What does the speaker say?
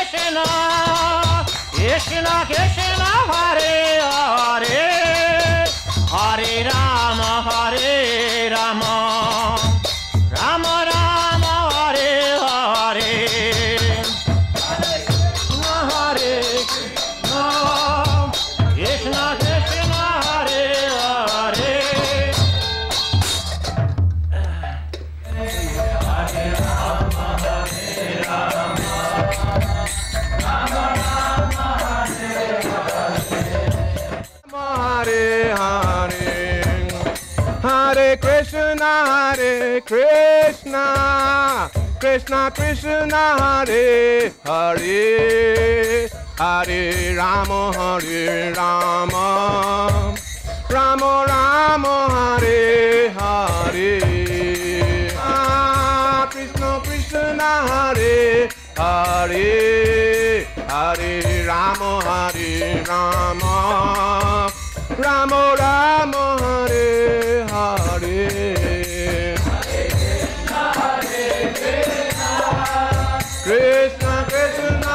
Krishna, Krishna Krishna Hare Hare, Hare Rama Hare Hare Krishna, Hare Krishna, Krishna Krishna, Hare Hare, Hare Rama, Hare Rama, Rama Rama, Hare Hare. Ah, Krishna Krishna, Hare Hare, Hare Rama, Hare Rama. Krishna